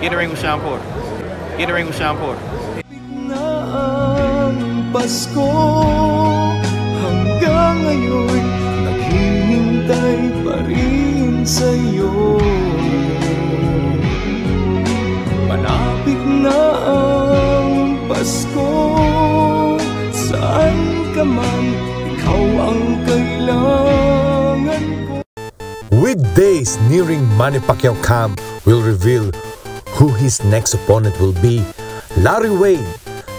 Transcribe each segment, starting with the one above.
Get a ring with Sean Porter. Get a ring with Sean Porter. na ang Pasko Hanggang ngayon Naghihintay pa rin sa'yo Malapit na ang Pasko Saan ka man Ikaw ang kailangan ko With days nearing Manny Pacquiao camp will reveal who his next opponent will be. Larry Wade,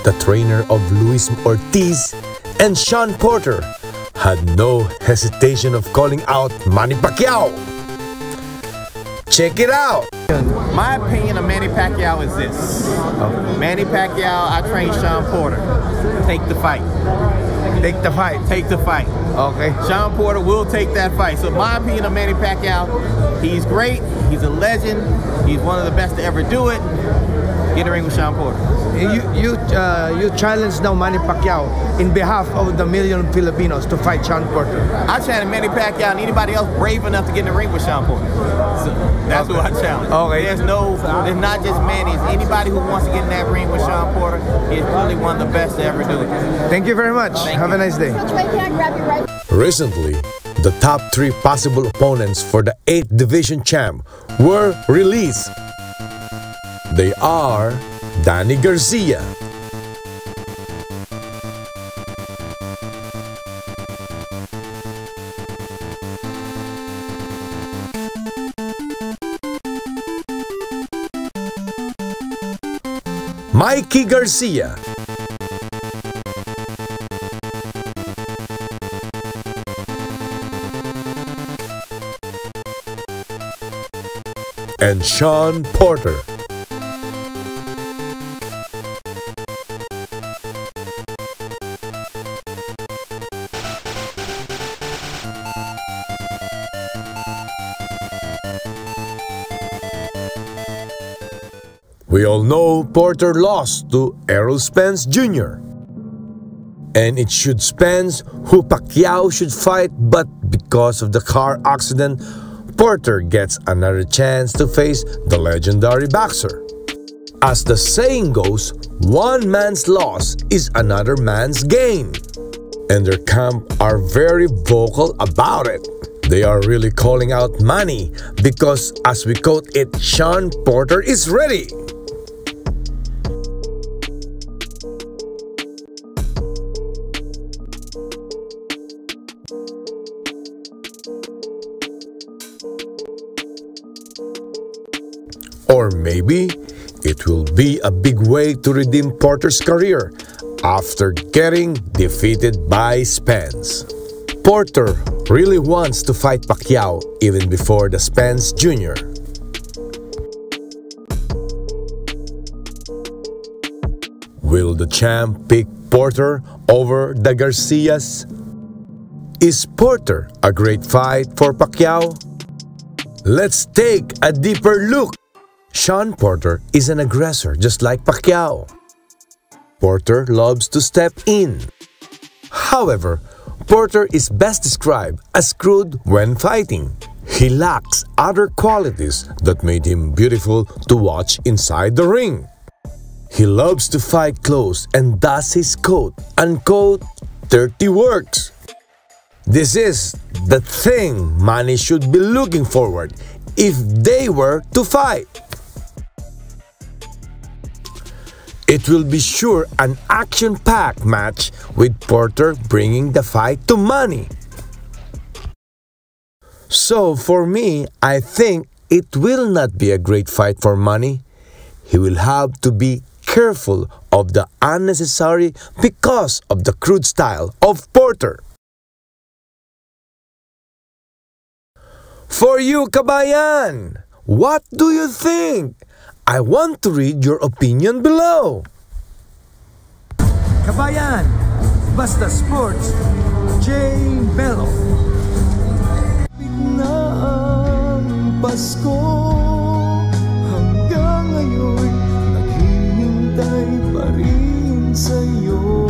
the trainer of Luis Ortiz, and Shawn Porter had no hesitation of calling out Manny Pacquiao. Check it out! My opinion of Manny Pacquiao is this. Oh. Manny Pacquiao, I trained Shawn Porter. Take the fight. Take the fight. Take the fight. Okay. Shawn Porter will take that fight. So my opinion of Manny Pacquiao, he's great. He's a legend. He's one of the best to ever do it. Get a ring with Shawn Porter. You you uh, you challenge now Manny Pacquiao in behalf of the million Filipinos to fight Shawn Porter. I challenge Manny Pacquiao and anybody else brave enough to get in the ring with Shawn Porter. So that's who I challenge. Okay. There's no, there's not just Manny. It's anybody who wants to get in that ring with Shawn Porter. He's really one of the best to ever do it. Thank you very much. Thank Have you. a nice day. Which way can I grab your right? Recently, the top three possible opponents for the 8th Division champ were released. They are Danny Garcia, Mikey Garcia, and Shawn Porter. We all know Porter lost to Errol Spence Jr. And it should Spence who Pacquiao should fight, but because of the car accident, Porter gets another chance to face the legendary boxer. As the saying goes, one man's loss is another man's gain. And their camp are very vocal about it. They are really calling out Manny because, as we quote it, Shawn Porter is ready. Or maybe it will be a big way to redeem Porter's career after getting defeated by Spence. Porter really wants to fight Pacquiao even before the Spence Jr. Will the champ pick Porter over the Garcias? Is Porter a great fight for Pacquiao? Let's take a deeper look. Shawn Porter is an aggressor just like Pacquiao. Porter loves to step in. However, Porter is best described as crude when fighting. He lacks other qualities that made him beautiful to watch inside the ring. He loves to fight close and does his quote unquote dirty works. This is the thing Manny should be looking forward if they were to fight. It will be sure an action-packed match with Porter bringing the fight to Manny. So for me, I think it will not be a great fight for Manny. He will have to be careful of the unnecessary because of the crude style of Porter. For you, Kabayan, what do you think? I want to read your opinion below. Kabayan, Basta Sports, J. Bello. Na ang Pasko hanggang ngayon naghihintay pa rin sa'yo.